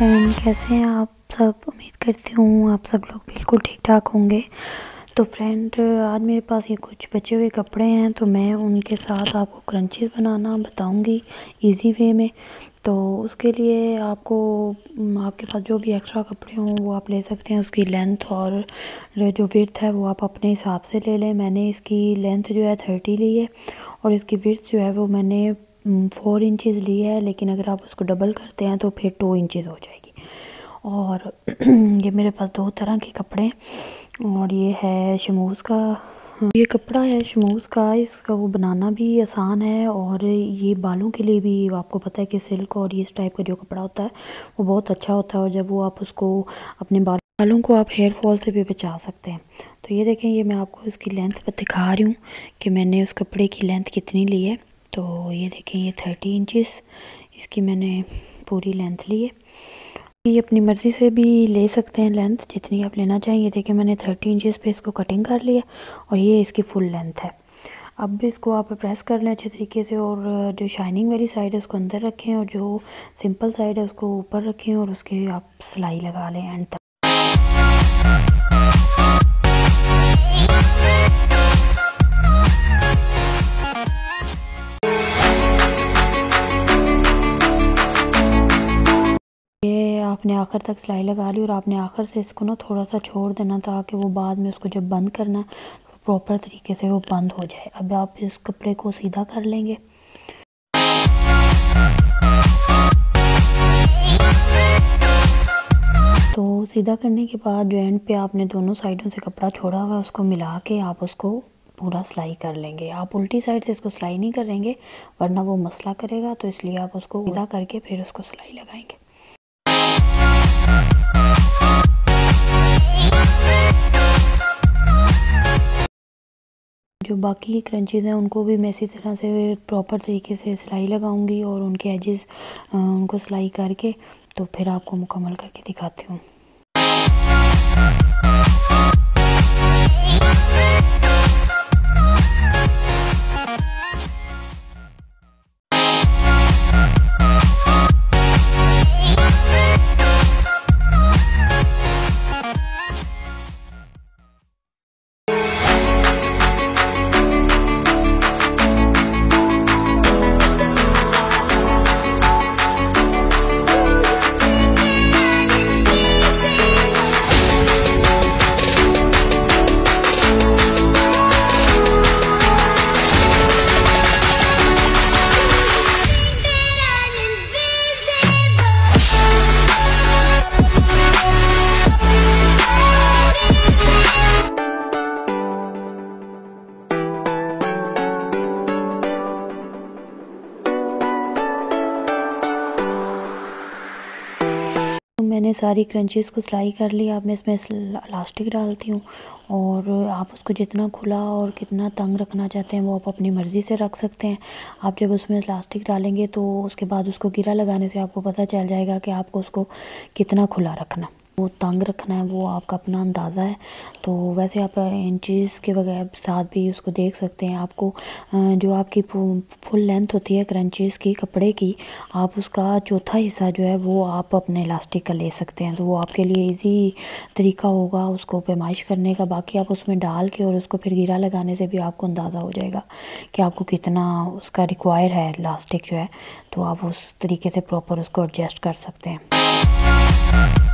Friend, कैसे हैं आप सब? उम्मीद करती हूँ आप सब लोग बिल्कुल ठीक ठाक होंगे। तो फ्रेंड, आज मेरे पास ये कुछ बचे हुए कपड़े हैं तो मैं उनके साथ आपको क्रंचीज़ बनाना बताऊँगी इजी वे में। तो उसके लिए आपको आपके पास जो भी एक्स्ट्रा कपड़े हों, वो आप ले सकते हैं। उसकी लेंथ और जो विर्थ है, वो आप अपने हिसाब से ले लें। मैंने इसकी लेंथ जो है थर्टी ली है और इसकी विर्थ जो है, वो मैंने फोर इंचज़ ली है, लेकिन अगर आप उसको डबल करते हैं तो फिर टू इंचज़ हो जाएगी। और ये मेरे पास दो तरह के कपड़े हैं, और ये है शमूज़ का। ये कपड़ा है शमूज़ का, इसका वो बनाना भी आसान है, और ये बालों के लिए भी आपको पता है कि सिल्क और ये इस टाइप का जो कपड़ा होता है, वो बहुत अच्छा होता है, और जब वो आप उसको अपने बाल, बालों को आप हेयर फॉल से भी बचा सकते हैं। तो ये देखें, ये मैं आपको इसकी लेंथ पर दिखा रही हूँ कि मैंने उस कपड़े की लेंथ कितनी ली है। तो ये देखें ये थर्टी इंचज़ इसकी मैंने पूरी लेंथ ली है। ये अपनी मर्ज़ी से भी ले सकते हैं लेंथ जितनी आप लेना चाहें। ये देखें मैंने थर्टी इंचज़ पे इसको कटिंग कर लिया और ये इसकी फुल लेंथ है। अब भी इसको आप प्रेस कर लें अच्छे तरीके से और जो शाइनिंग वाली साइड है, उसको अंदर रखें और जो सिंपल साइड है, उसको ऊपर रखें और उसके आप सिलाई लगा लें एंड तक। आपने आखिर तक सिलाई लगा ली और आपने आखिर से इसको ना थोड़ा सा छोड़ देना ताकि वो बाद में उसको जब बंद करना तो प्रॉपर तरीके से वो बंद हो जाए। अब आप इस कपड़े को सीधा कर लेंगे। तो सीधा करने के बाद जो एंड पे आपने दोनों साइडों से कपड़ा छोड़ा हुआ है उसको मिला के आप उसको पूरा सिलाई कर लेंगे। आप उल्टी साइड से इसको सिलाई नहीं करेंगे वरना वो मसला करेगा तो इसलिए आप उसको सीधा करके फिर उसको सिलाई लगाएँगे। जो बाकी क्रंचेज़ हैं, उनको भी मैं इसी तरह से प्रॉपर तरीके से सिलाई लगाऊँगी और उनके एजेस उनको सिलाई करके तो फिर आपको मुकम्मल करके दिखाती हूँ। मैंने सारी क्रंचेस को सिलाई कर लिया अब मैं इसमें इलास्टिक डालती हूँ और आप उसको जितना खुला और कितना तंग रखना चाहते हैं वो आप अपनी मर्ज़ी से रख सकते हैं। आप जब उसमें इलास्टिक डालेंगे तो उसके बाद उसको गिरा लगाने से आपको पता चल जाएगा कि आपको उसको कितना खुला रखना। वो तंग रखना है, वो आपका अपना अंदाज़ा है। तो वैसे आप इंचज़ के बगैर साथ भी उसको देख सकते हैं। आपको जो आपकी फुल लेंथ होती है क्रंचेस की, कपड़े की, आप उसका चौथा हिस्सा जो है वो आप अपने इलास्टिक का ले सकते हैं। तो वो आपके लिए इजी तरीका होगा उसको पैमाइश करने का। बाकी आप उसमें डाल के और उसको फिर गिरा लगाने से भी आपको अंदाज़ा हो जाएगा कि आपको कितना उसका रिक्वायर है इलास्टिक जो है। तो आप उस तरीके से प्रॉपर उसको एडजस्ट कर सकते हैं।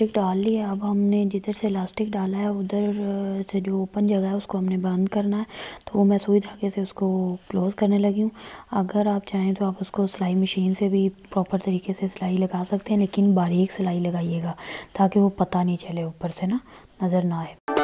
इलास्टिक डाल लिया अब हमने जिधर से इलास्टिक डाला है, उधर से जो ओपन जगह है, उसको हमने बंद करना है। तो मैं सुई धागे से उसको क्लोज़ करने लगी हूँ। अगर आप चाहें तो आप उसको सिलाई मशीन से भी प्रॉपर तरीके से सिलाई लगा सकते हैं, लेकिन बारीक सिलाई लगाइएगा, ताकि वो पता नहीं चले ऊपर से ना, नज़र ना आए।